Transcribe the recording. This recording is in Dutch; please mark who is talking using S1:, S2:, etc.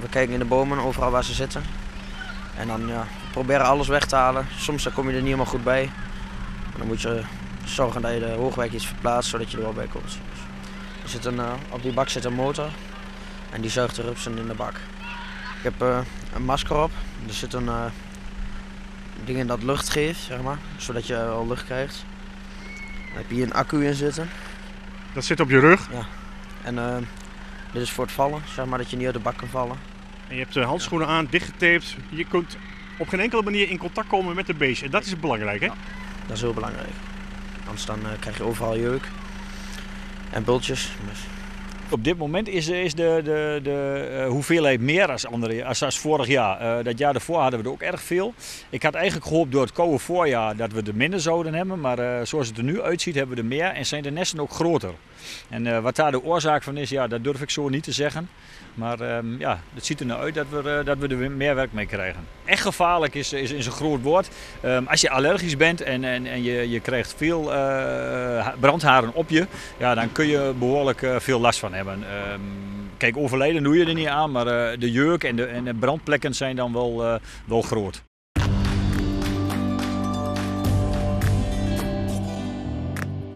S1: we kijken in de bomen, overal waar ze zitten. En dan ja, we proberen alles weg te halen. Soms dan kom je er niet helemaal goed bij. Maar dan moet je zorgen dat je de hoogwerkjes verplaatst, zodat je er wel bij komt. Er zit een, eh, op die bak zit een motor en die zuigt de rupsen in de bak. Ik heb eh, een masker op. Er zit een eh, ding in dat lucht geeft, zeg maar, zodat je al lucht krijgt. Dan heb je hier een accu in zitten.
S2: Dat zit op je rug.
S1: En eh, dit is voor het vallen, zeg maar, dat je niet uit de bak kan vallen.
S2: En je hebt de handschoenen aan, dichtgetaped. Je kunt op geen enkele manier in contact komen met de beest. En dat is belangrijk, hè?
S1: Dat is heel belangrijk. Anders dan eh, krijg je overal jeuk en bultjes. Dus
S3: Op dit moment is, is de, de, de eh, hoeveelheid meer als, andere, als, als vorig jaar. Eh, dat jaar daarvoor hadden we er ook erg veel. Ik had eigenlijk gehoopt door het koude voorjaar dat we er minder zouden hebben. Maar eh, zoals het er nu uitziet hebben we er meer en zijn de nesten ook groter. En wat daar de oorzaak van is, ja, dat durf ik zo niet te zeggen. Maar ehm, ja, het ziet er nou uit dat we, dat we er meer werk mee krijgen. Echt gevaarlijk is, is, is een groot woord. Ehm, als je allergisch bent en, en, en je, je krijgt veel ha- brandharen op je, ja, dan kun je behoorlijk eh, veel last van hebben. Ehm, kijk, overlijden doe je er niet aan, maar eh, de jeuk en de, en de brandplekken zijn dan wel, eh, wel groot.